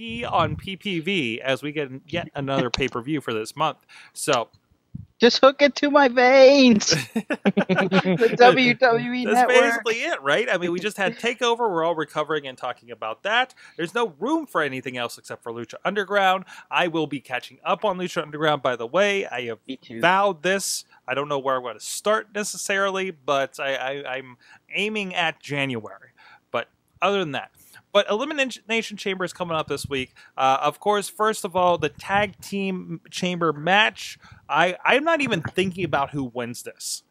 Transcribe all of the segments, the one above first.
On PPV as we get yet another pay per view for this month. So Just hook it to my veins. the WWE That's network. basically it, right? I mean, we just had Takeover. We're all recovering and talking about that. There's no room for anything else except for Lucha Underground. I will be catching up on Lucha Underground, by the way. I have vowed this. I don't know where I'm going to start necessarily, but I, I, I'm aiming at January. But other than that, but Elimination Chamber is coming up this week. Uh, of course, first of all, the tag team chamber match. I, I'm not even thinking about who wins this.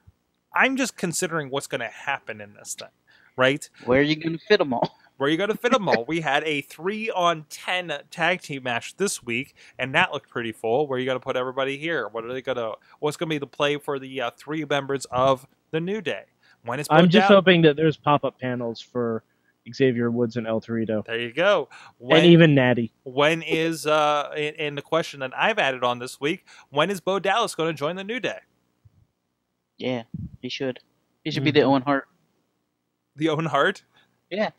I'm just considering what's going to happen in this thing, right? Where are you going to fit them all? Where are you going to fit them all? We had a three on ten tag team match this week, and that looked pretty full. Where are you going to put everybody here? What are they going to? What's going to be the play for the uh, three members of the New Day? When is I'm just Bo Down- hoping that there's pop up panels for Xavier Woods and El Torito, There you go. When, and even Natty. when is uh in, in the question that I've added on this week? When is Bo Dallas going to join the New Day? Yeah, he should. He should be the Owen Hart. The Owen Hart. Yeah.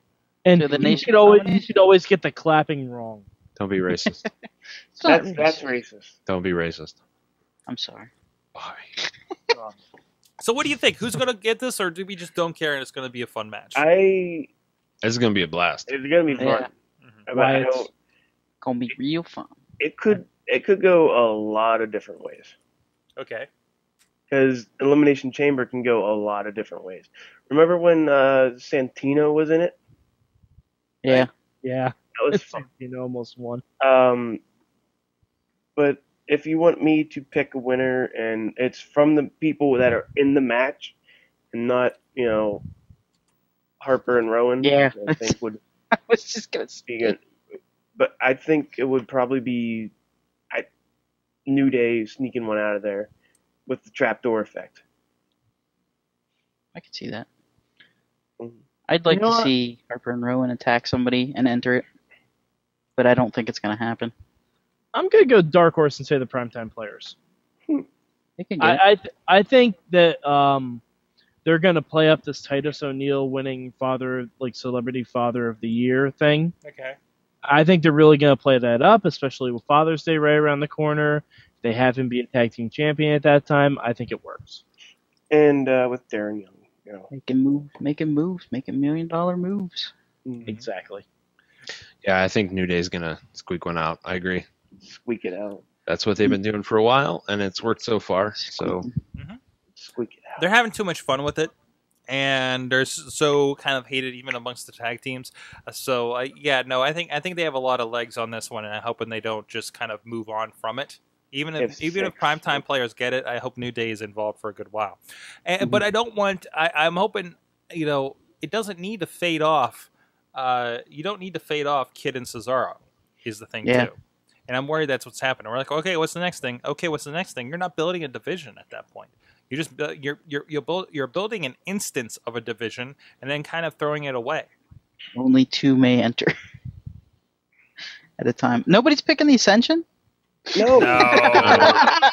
And So the you nation should always you should always get the clapping wrong. Don't be racist. It's not That's that's racist. racist. Don't be racist. I'm sorry. Bobby. So what do you think? Who's going to get this, or do we just don't care and it's going to be a fun match? I This is gonna be a blast. it's gonna be fun. Yeah. Mhm. But I don't, Gonna be real fun. it could it could go a lot of different ways Okay. because elimination chamber can go a lot of different ways. Remember when uh, Santino was in it? Yeah. Yeah, That was fun. you almost won. Um, but if you want me to pick a winner, and it's from the people that are in the match, and not you know Harper and Rowan, Yeah. I think would I was just gonna speak be good. But I think it would probably be I, New Day sneaking one out of there with the trapdoor effect. I could see that. Mhm. I'd like You know to what? see Harper and Rowan attack somebody and enter it, but I don't think it's gonna happen. I'm gonna go dark horse and say the primetime players. They can get it. I I, th- I think that um they're gonna play up this Titus O'Neil winning father like celebrity father of the year thing. Okay. I think they're really gonna play that up, especially with Father's Day right around the corner. If they have him be a tag team champion at that time, I think it works. And uh, with Darren Young, you know, making moves, making moves, making million dollar moves. mhm, Exactly. Yeah, I think New Day's gonna squeak one out. I agree. squeak it out, That's what they've been doing for a while, and it's worked so far. So squeak it out. They're having too much fun with it, and they're so kind of hated even amongst the tag teams. Uh, So uh, yeah, no, I think I think they have a lot of legs on this one, and I'm hoping they don't just kind of move on from it. Even if If even if six- primetime players get it, I hope New Day is involved for a good while. And, Mm-hmm. But I don't want. I, I'm hoping you know it doesn't need to fade off. Uh, you don't need to fade off Kid and Cesaro. Is the thing Yeah. too. And I'm worried that's what's happening. We're like, okay, what's the next thing? Okay, what's the next thing? You're not building a division at that point. You're just you're you're you're, build, you're building an instance of a division and then kind of throwing it away. Only two may enter at a time. Nobody's picking the Ascension. No, Bobby,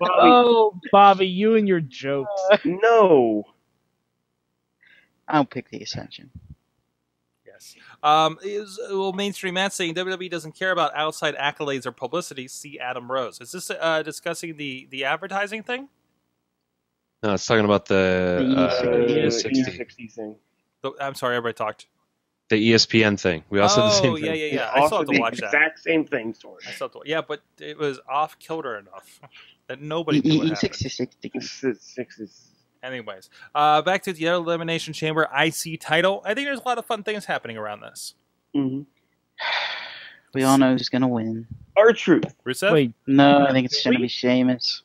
Oh, Bobby, you and your jokes. no. I'll pick the Ascension. yes. Um, is well, mainstream Matt saying WWE doesn't care about outside accolades or publicity. See Adam Rose. Is this uh, discussing the the advertising thing? No, it's talking about the The uh, Uh, E60. E60, E60 thing. The- I'm sorry, everybody talked. the ESPN thing. We all said the same oh thing. yeah, yeah, yeah. I still have to the watch that. exact same thing, Sorg. I still have to, yeah, but it was off kilter enough that nobody knew what happened. sixty sixty. This is six is Anyways, uh, back to the Elimination Chamber IC title. I think there's a lot of fun things happening around this. mm-hmm. We all know who's gonna win. R Truth. Rusev? Wait, No, I think it's gonna be Sheamus.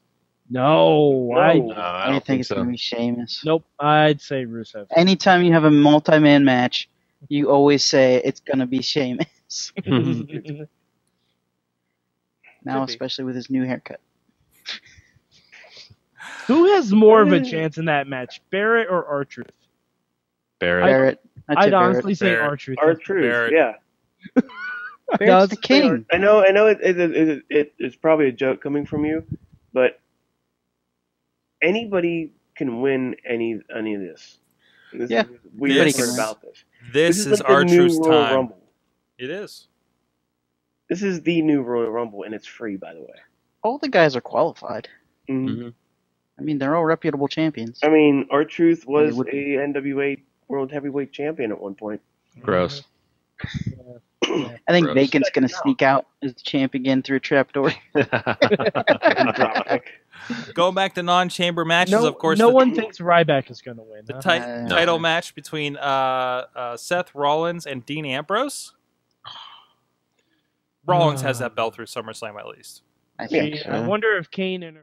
No, I No. No, I, I don't think, think it's so. gonna be Sheamus. nope. I'd say Rusev. Anytime you have a multi-man match, you always say it's gonna be Sheamus. now, especially with his new haircut. Who has more of a uh. chance in that match, Barrett or R Truth? Barrett. Barrett. I'd, I'd Barrett. honestly say Barrett. R Truth. R Truth. Yeah. Barrett's the I'd king. I know. I know. It, it, it, it, it's probably a joke coming from you, but anybody can win any any of this. This Yeah. is weird Anybody can about this. This, This is like our new truth's time. Rumble. It is. This is the new Royal Rumble, and it's free, by the way. All the guys are qualified. Mhm. Mhm. I mean, they're all reputable champions. I mean, R Truth was would a. NWA World Heavyweight Champion at one point. Gross. I think Gross. Bacon's gonna sneak out as the champ again through a trapdoor. And drop kick. Going back to non-chamber matches, no, of course. no the, one thinks Ryback is going to win. the huh? ti- Uh, title match between uh, uh, Seth Rollins and Dean Ambrose. Rollins has that belt through SummerSlam at least. I think I so. wonder if Kane interferes.